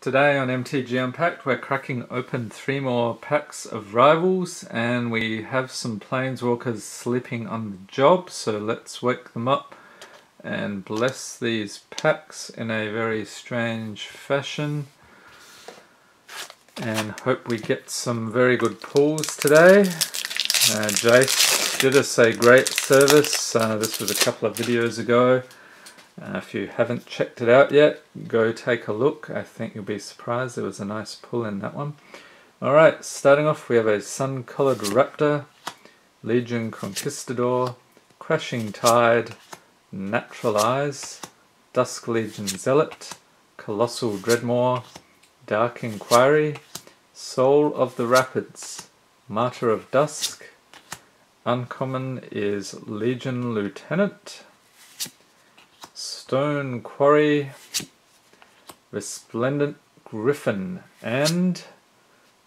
Today on MTG Unpacked we're cracking open three more packs of Rivals and we have some Planeswalkers sleeping on the job so let's wake them up and bless these packs in a very strange fashion and hope we get some very good pulls today. Uh, Jace did us a great service, uh, this was a couple of videos ago. Uh, if you haven't checked it out yet, go take a look. I think you'll be surprised. There was a nice pull in that one. Alright, starting off we have a Sun-Collared Raptor, Legion Conquistador, Crashing Tide, Naturalize, Dusk Legion Zealot, Colossal Dreadmaw, Dark Inquiry, Soul of the Rapids, Martyr of Dusk, Uncommon is Legion Lieutenant, Stone Quarry, Resplendent Griffin, and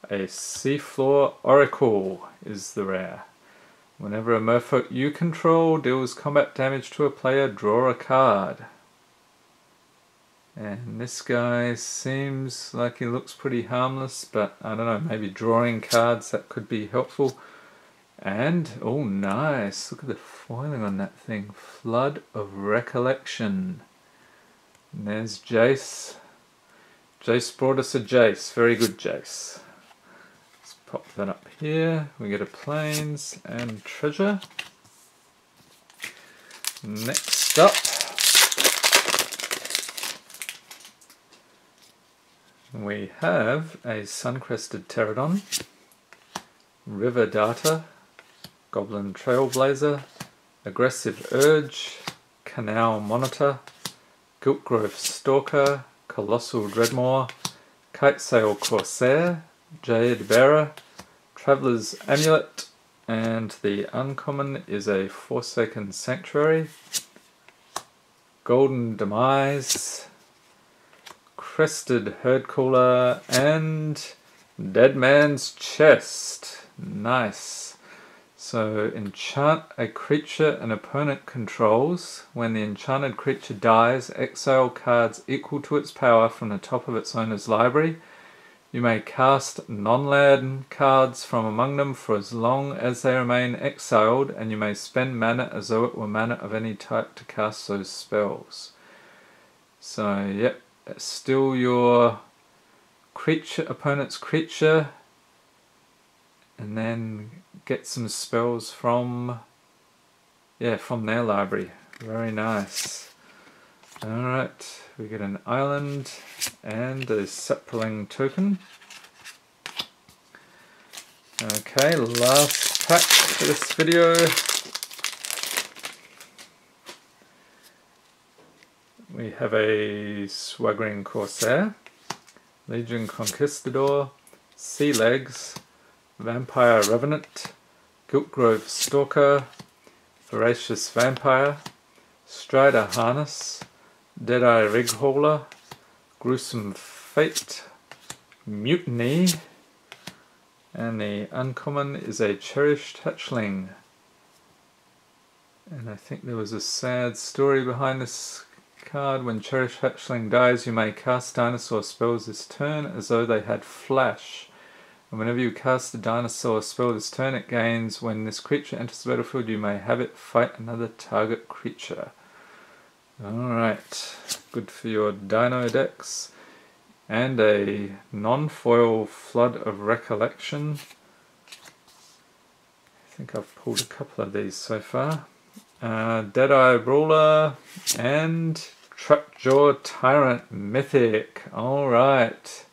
a Seafloor Oracle is the rare. Whenever a merfolk you control deals combat damage to a player, draw a card. And this guy seems like he looks pretty harmless, but I don't know, maybe drawing cards that could be helpful. And, oh nice, look at the foiling on that thing. Flood of Recollection. And there's Jace. Jace brought us a Jace, very good Jace. Let's pop that up here. We get a Plains and Treasure. Next up, we have a Suncrested Pterodon. River Darter, Goblin Trailblazer, Aggressive Urge, Canal Monitor, Giltgrove Stalker, Colossal Dreadmaw, Kitesail Corsair, Jade Bearer, Traveller's Amulet, and the uncommon is a Forsaken Sanctuary, Golden Demise, Crested Herdcaller, and Dead Man's Chest. Nice. So enchant a creature an opponent controls. When the enchanted creature dies, exile cards equal to its power from the top of its owner's library. You may cast non-land cards from among them for as long as they remain exiled, and you may spend mana as though it were mana of any type to cast those spells. So, yep, still your creature opponent's creature and then get some spells from yeah from their library. Very nice. Alright we get an island and a sapling token. Okay last pack for this video. We have a swaggering corsair legion conquistador sea legs Vampire Revenant, Giltgrove Stalker, Voracious Vampire, Strider Harness, Deadeye Rig Hauler, Gruesome Fate, Mutiny, and the uncommon is a Cherished Hatchling. And I think there was a sad story behind this card. When Cherished Hatchling dies, you may cast dinosaur spells this turn as though they had flash. And whenever you cast a dinosaur spell this turn, it gains when this creature enters the battlefield, you may have it fight another target creature. Alright, good for your dino decks. And a non-foil Flood of Recollection. I think I've pulled a couple of these so far. Uh, Deadeye Brawler and Trapjaw Tyrant Mythic. Alright.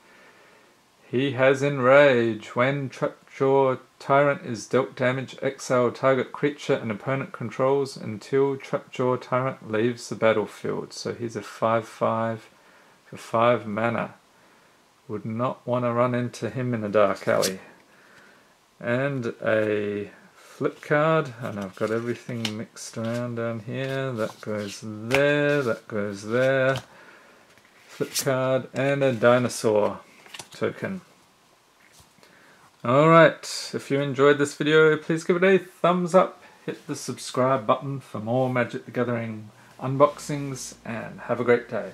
He has Enrage. When Trapjaw Tyrant is dealt damage, exile target creature an opponent controls until Trapjaw Tyrant leaves the battlefield. So he's a 5-5 for 5 mana. Would not want to run into him in a dark alley. And a flip card, and I've got everything mixed around down here. That goes there, that goes there. Flip card, and a dinosaur token. Alright, if you enjoyed this video, please give it a thumbs up, hit the subscribe button for more Magic the Gathering unboxings, and have a great day.